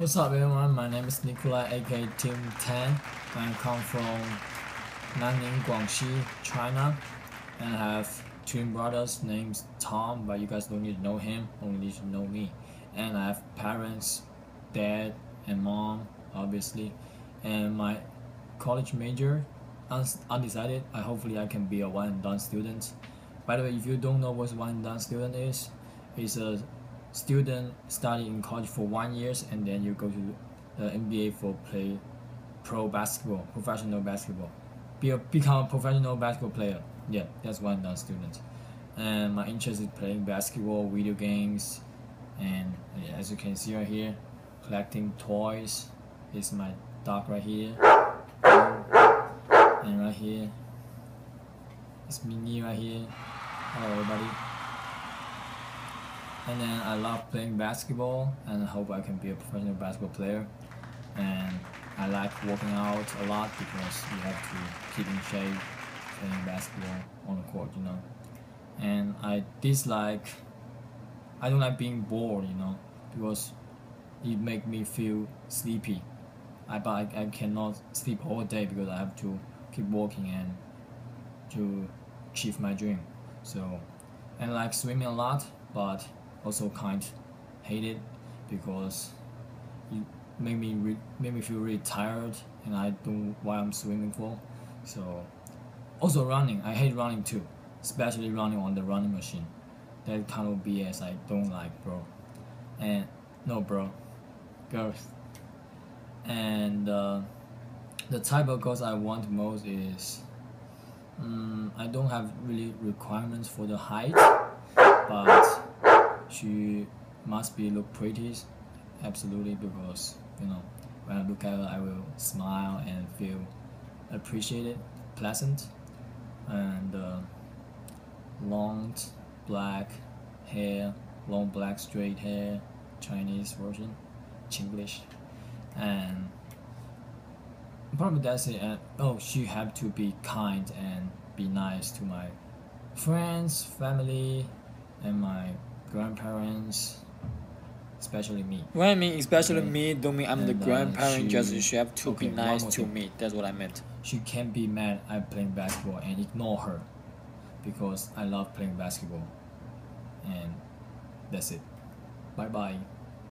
What's up everyone, my name is Nikolai aka Team 10. I come from Nanning, Guangxi, China and I have twin brothers named Tom but you guys don't need to know him, only need to know me. And I have parents, dad and mom obviously and my college major undecided. I hopefully I can be a one and done student. By the way, if you don't know what one and done student is, it's a student study in college for one years and then you go to the NBA for play pro basketball, professional basketball. Be a, become a professional basketball player. Yeah, that's one and done student. And my interest is playing basketball, video games, and yeah, as you can see right here, collecting toys. Is my dog right here. And right here, it's Minnie right here. Hello everybody. And then I love playing basketball and I hope I can be a professional basketball player. And I like working out a lot because you have to keep in shape playing basketball on the court, you know. And I dislike, I don't like being bored, you know, because it make me feel sleepy. I, but I, I cannot sleep all day because I have to keep working and to achieve my dream. So, and I like swimming a lot, but also kind hate it because it make me re- make me feel really tired and I don't why I'm swimming for. So also running, I hate running too, especially running on the running machine. That kind of BS I don't like, bro. And no, bro, girls. And uh, the type of girls I want most is. Um, I don't have really requirements for the height, but she must be look pretty absolutely because you know when I look at her I will smile and feel appreciated pleasant and uh, long black hair long black straight hair Chinese version Chinglish and probably that's it and oh she have to be kind and be nice to my friends family and my grandparents, especially me. When I mean especially me, don't mean I'm and, the uh, grandparent. Uh, just she have to okay, be nice to me. That's what I meant. She can't be mad I'm playing basketball and ignore her, because I love playing basketball, and that's it. Bye bye.